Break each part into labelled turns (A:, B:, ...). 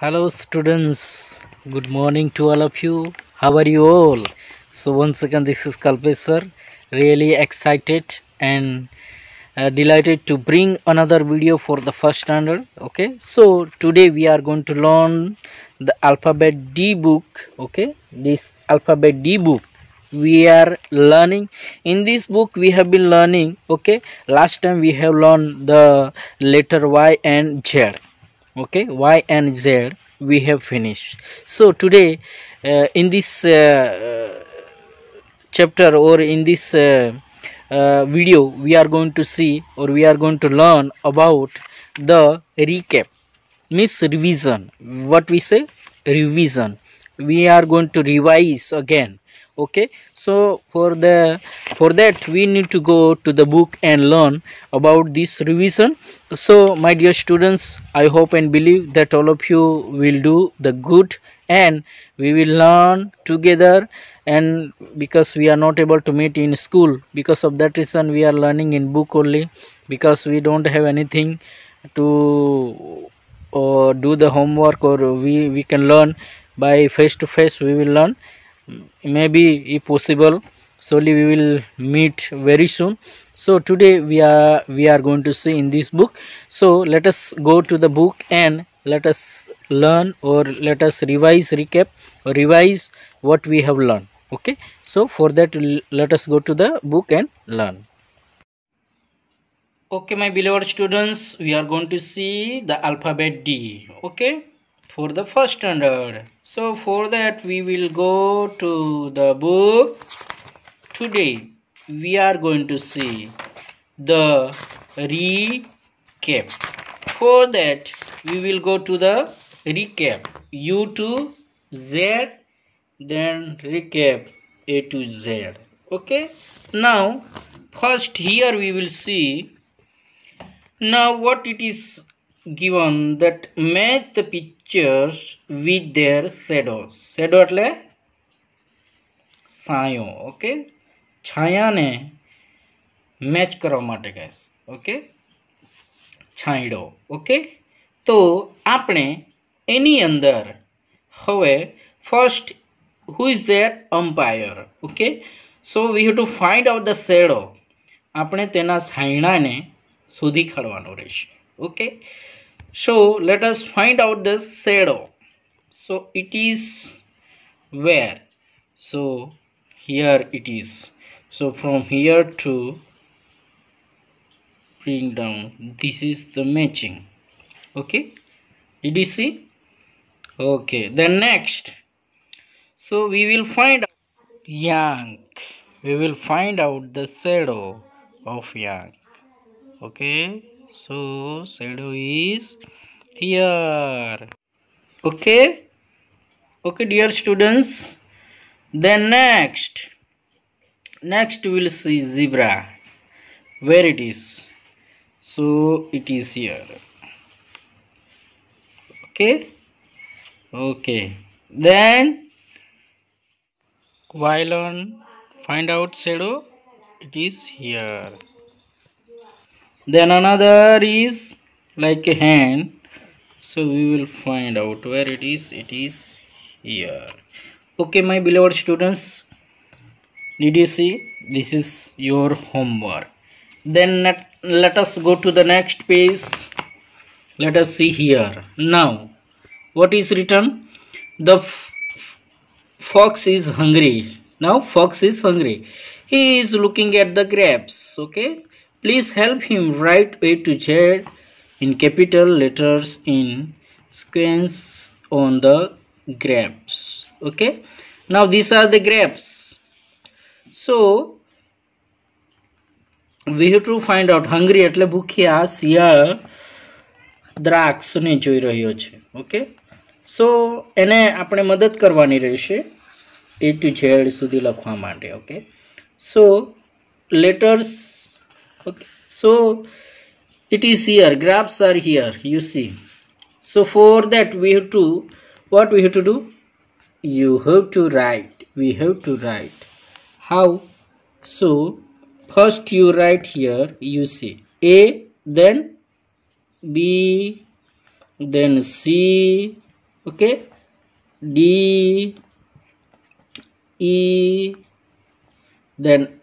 A: Hello, students. Good morning to all of you. How are you all? So, once again, this is Kalpesh sir. Really excited and uh, delighted to bring another video for the first standard. Okay, so today we are going to learn the alphabet D book. Okay, this alphabet D book we are learning in this book we have been learning okay last time we have learned the letter y and z okay y and z we have finished. So today uh, in this uh, chapter or in this uh, uh, video we are going to see or we are going to learn about the recap. Means revision. What we say? Revision. We are going to revise again okay so for the for that we need to go to the book and learn about this revision. So my dear students i hope and believe that all of you will do the good and we will learn together and because we are not able to meet in school because of that reason we are learning in book only because we don't have anything to uh, do the homework or we we can learn. By face to face we will learn maybe if possible surely we will meet very soon. So today we are we are going to see in this book. So let us go to the book and let us learn or let us revise recap or revise what we have learned. Okay? So for that let us go to the book and learn. Okay my beloved students we are going to see the alphabet d. Okay for the first standard. So for that we will go to the book. Today we are going to see the recap. For that we will go to the recap. U to z then recap a to z. Okay? Now first here we will see now what it is given that match the pictures with their shadow shadow એટલે છાંયો okay છાયાને match કરવા માટે કહેશ okay છાંયડો okay તો આપણે એની અંદર હવે first who is there umpire okay so we have to find out the shadow આપણે તેના છાંયડાને શોધી કાઢવાનો રહેશે okay so let us find out the shadow. So it is where? So here it is. So from here to bring down this is the matching. Okay? Did you see? Okay then next. So we will find yang. We will find out the shadow of yang. Okay so shadow is here. Okay? Okay dear students. Then next. Next we will see zebra. Where it is? So it is here. Okay? Okay. Then while on find out shadow it is here then another is like a hand. So we will find out where it is. It is here. Okay my beloved students. Did you see? This is your homework. Then let, let us go to the next page let us see here. Now what is written? The fox is hungry. Now fox is hungry. He is looking at the grapes. Okay Please help him write A to Z in capital letters in sequence on the grapes. Okay. Now these are the grapes. So we have to find out hungry એટલે ભૂખ્યા શિયાળ દ્રાક્ષને જોઈ રહ્યો છે okay so એને આપણે મદદ કરવાની રહેશે એ ટુ ઝેડ સુધી લખવા માટે okay so letters okay. So it is here. Graphs are here you see. So for that we have to what we have to do? You have to write. We have to write. How? So first you write here you see. A then b then c okay? D e then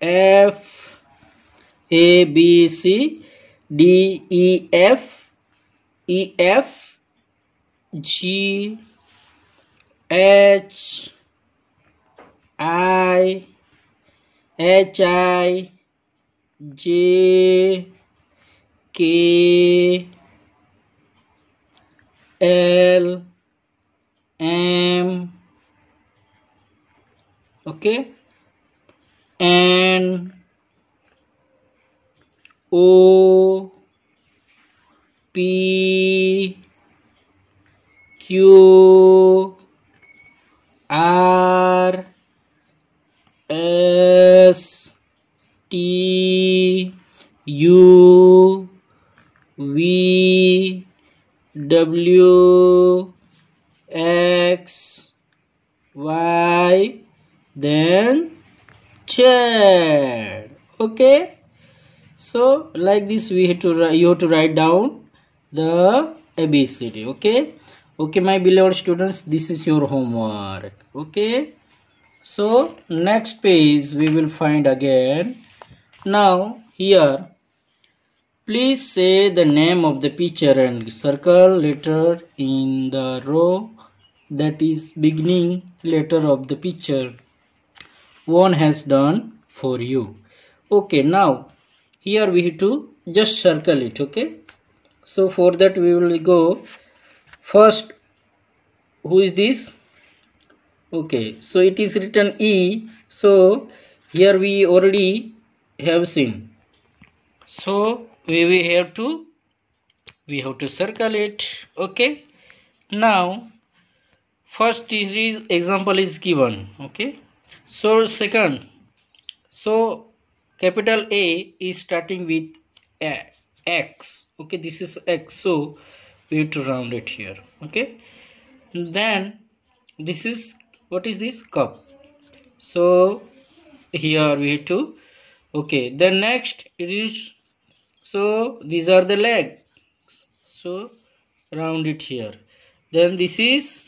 A: f a b c d e f e f g h i h i j k L M okay? N O P Q R S T U V W X Y then Z okay so like this we have to you have to write down the ABCD okay okay my beloved students this is your homework okay so next page we will find again now here Please say the name of the picture and circle letter in the row that is beginning letter of the picture. One has done for you. Okay, now here we have to just circle it, okay? So for that we will go first who is this? Okay, so it is written E. So here we already have seen. So we, we have to we have to circle it okay now first is example is given okay so second so capital A is starting with a, X. Okay this is X. So we have to round it here. Okay. Then this is what is this? Cup so here we have to okay. Then next it is so these are the legs. So round it here. Then this is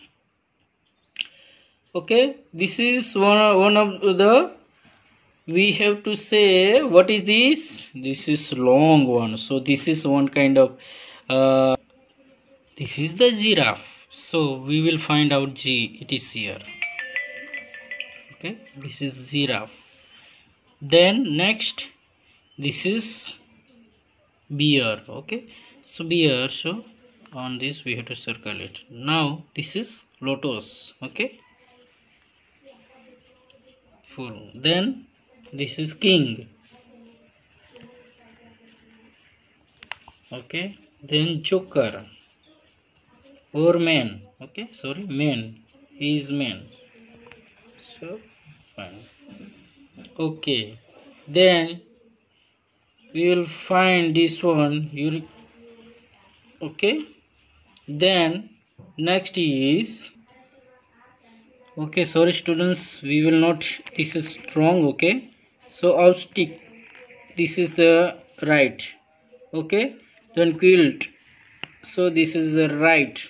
A: okay. This is one, one of the we have to say what is this? This is long one. So this is one kind of uh, this is the giraffe. So we will find out g. It is here. Okay this is giraffe. Then next this is beer okay so beer so on this we have to circle it. Now this is lotus. Okay full. Then this is king. Okay then joker or man. Okay sorry man. He is man. So fine. Okay then we will find this one. You okay then next is okay sorry students we will not this is strong okay so i'll stick. This is the right. Okay? Then quilt. So this is the right.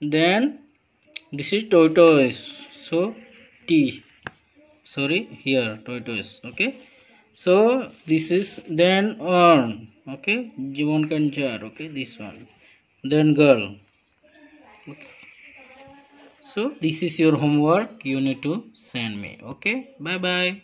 A: Then this is tortoise. So t. Sorry here tortoise. Okay? So this is then on okay? One can jar okay? This one. Then girl. Okay? So this is your homework. You need to send me. Okay? Bye bye